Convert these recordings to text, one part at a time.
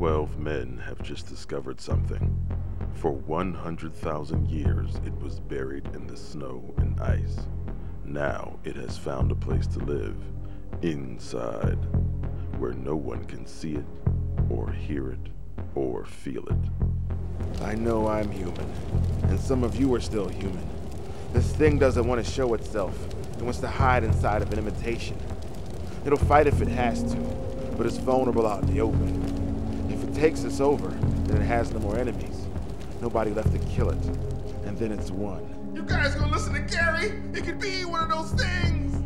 12 men have just discovered something. For 100,000 years, it was buried in the snow and ice. Now it has found a place to live, inside, where no one can see it, or hear it, or feel it. I know I'm human, and some of you are still human. This thing doesn't want to show itself. It wants to hide inside of an imitation. It'll fight if it has to, but it's vulnerable out in the open. It takes us over, then it has no more enemies. Nobody left to kill it. And then it's won. You guys gonna listen to Gary? It could be one of those things.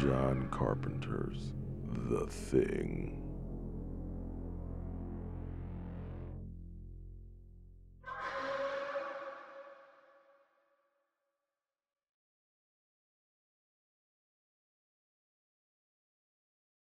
John Carpenter's The Thing.